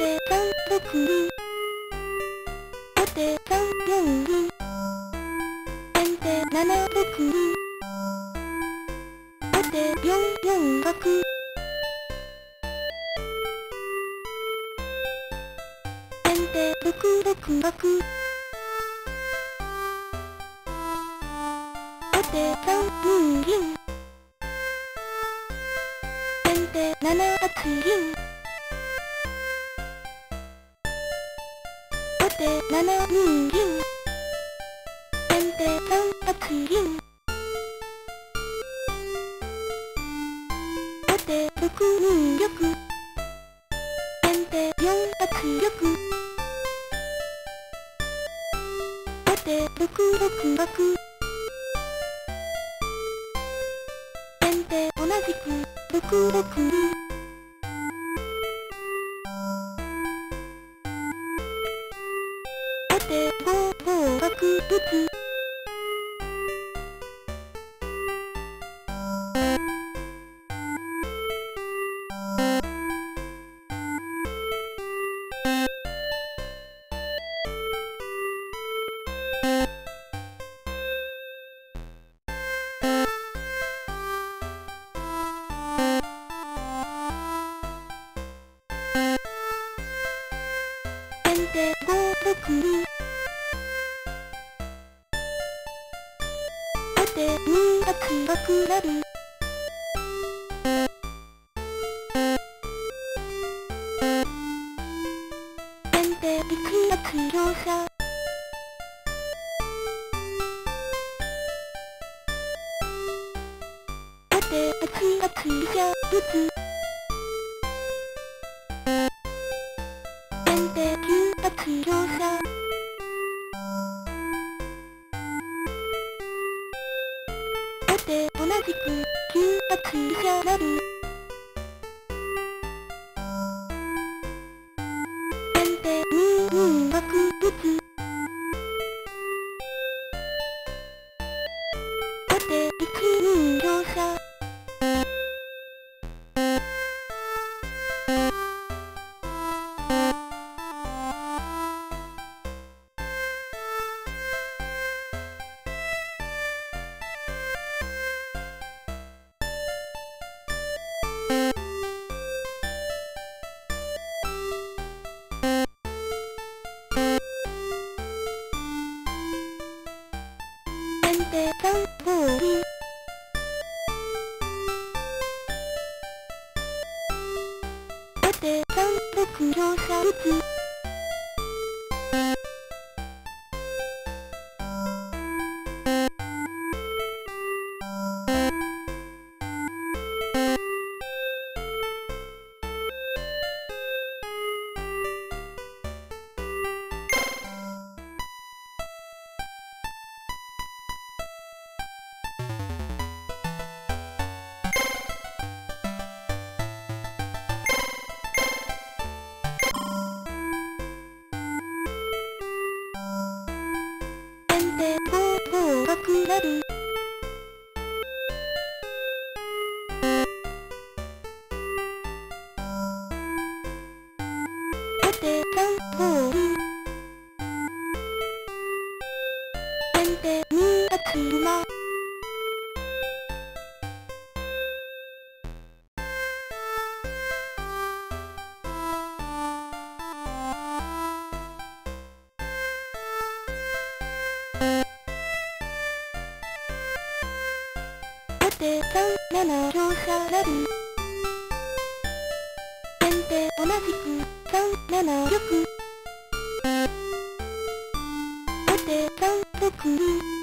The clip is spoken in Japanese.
六二後手三四二先手七六二後手四四角先手六六角後手三二銀先手七八銀手7二銀先手3八銀後手6二玉先手4八玉後手6六角先手同じく6六歩5五角打つ先手5六歩後手2八角成先手1八香車後手8八飛車打つ手同じく9八飛車成先手2二角打つして3六香車打つ先手5五角成後手3ホール手3七香車成先手同じく3、7、玉後手3、6、2